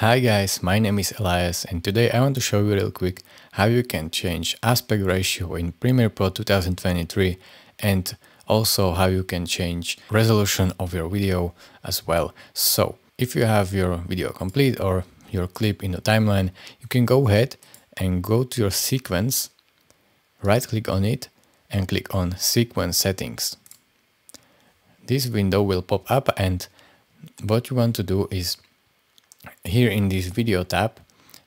Hi guys, my name is Elias and today I want to show you real quick how you can change aspect ratio in Premiere Pro 2023 and also how you can change resolution of your video as well. So if you have your video complete or your clip in the timeline, you can go ahead and go to your sequence, right click on it and click on sequence settings. This window will pop up and what you want to do is here in this video tab,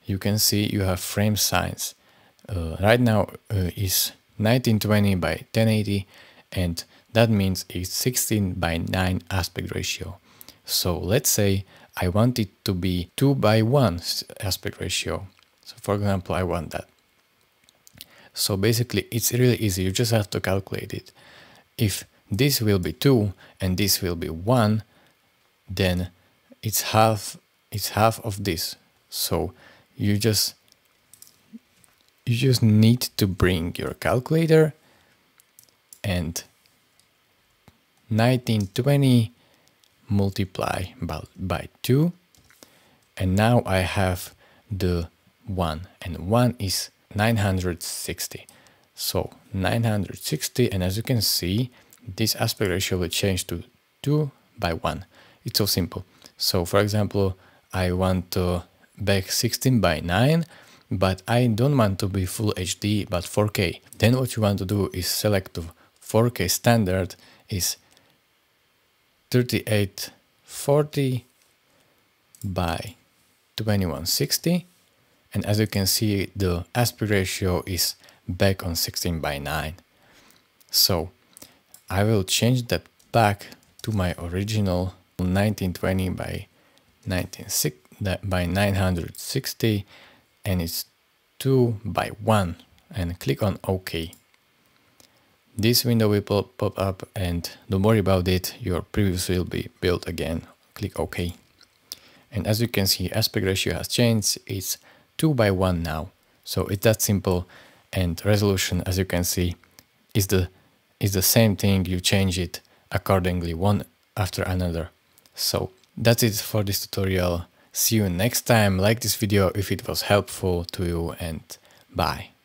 you can see you have frame size. Uh, right now uh, is 1920 by 1080 and that means it's 16 by 9 aspect ratio. So let's say I want it to be 2 by 1 aspect ratio. So for example, I want that. So basically it's really easy, you just have to calculate it. If this will be 2 and this will be 1, then it's half it's half of this. So you just you just need to bring your calculator and 1920 multiply by, by 2 and now I have the 1 and 1 is 960 so 960 and as you can see this aspect ratio will change to 2 by 1 it's so simple. So for example I want to back 16 by 9 but I don't want to be full HD but 4K. Then what you want to do is select the 4K standard is 3840 by 2160 and as you can see the aspect ratio is back on 16 by 9. So I will change that back to my original 1920 by 19, by 960 and it's 2 by 1 and click on OK. This window will pop up and don't worry about it, your previews will be built again. Click OK. And as you can see, aspect ratio has changed, it's 2 by 1 now. So it's that simple and resolution, as you can see, is the, is the same thing, you change it accordingly one after another. So that's it for this tutorial. See you next time. Like this video if it was helpful to you and bye.